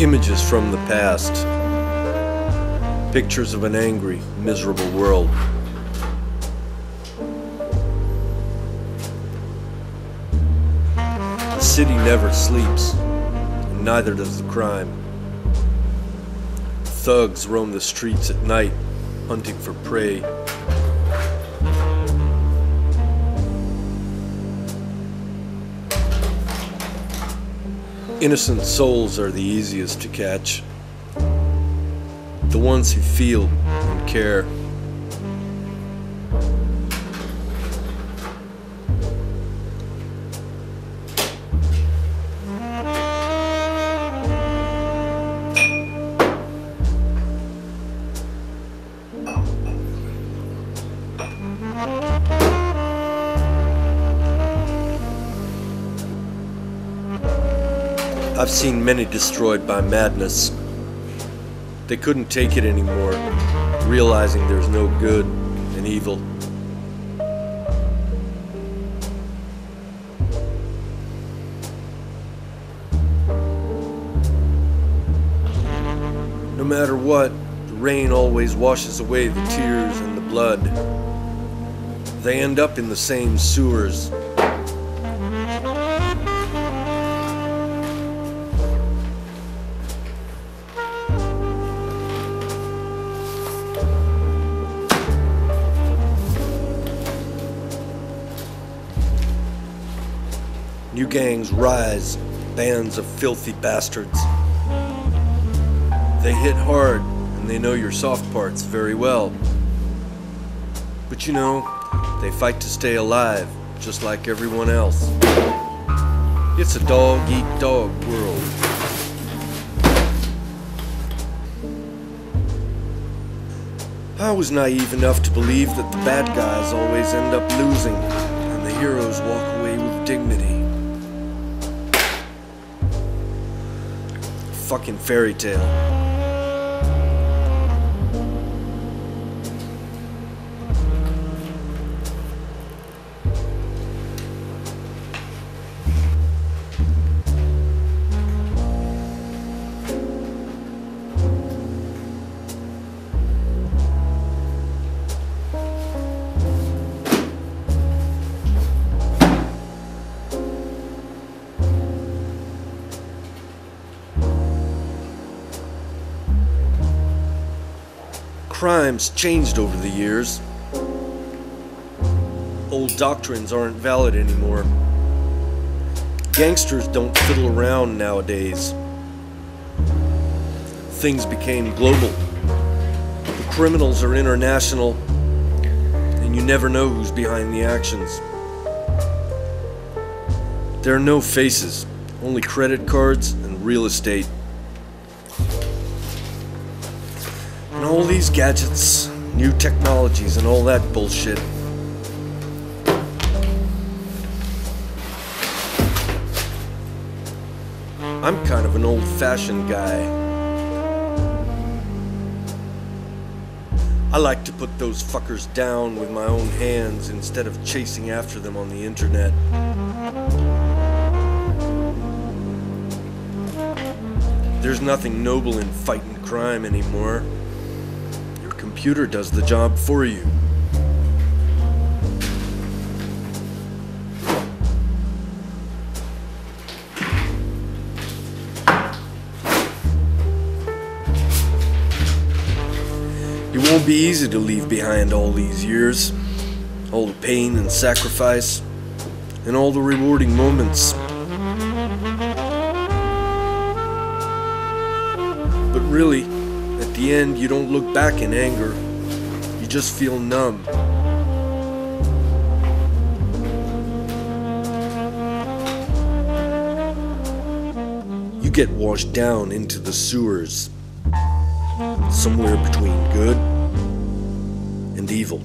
Images from the past. Pictures of an angry, miserable world. The city never sleeps, and neither does the crime. Thugs roam the streets at night, hunting for prey. Innocent souls are the easiest to catch. The ones who feel and care. I've seen many destroyed by madness. They couldn't take it anymore, realizing there's no good and evil. No matter what, the rain always washes away the tears and the blood. They end up in the same sewers, New gangs rise, bands of filthy bastards. They hit hard, and they know your soft parts very well. But you know, they fight to stay alive, just like everyone else. It's a dog eat dog world. I was naive enough to believe that the bad guys always end up losing, and the heroes walk away with dignity. Fucking fairy tale. Crimes changed over the years. Old doctrines aren't valid anymore. Gangsters don't fiddle around nowadays. Things became global. The criminals are international, and you never know who's behind the actions. There are no faces, only credit cards and real estate. And all these gadgets, new technologies, and all that bullshit. I'm kind of an old fashioned guy. I like to put those fuckers down with my own hands instead of chasing after them on the internet. There's nothing noble in fighting crime anymore. Computer does the job for you. It won't be easy to leave behind all these years, all the pain and sacrifice, and all the rewarding moments. But really, the end, you don't look back in anger, you just feel numb. You get washed down into the sewers somewhere between good and evil.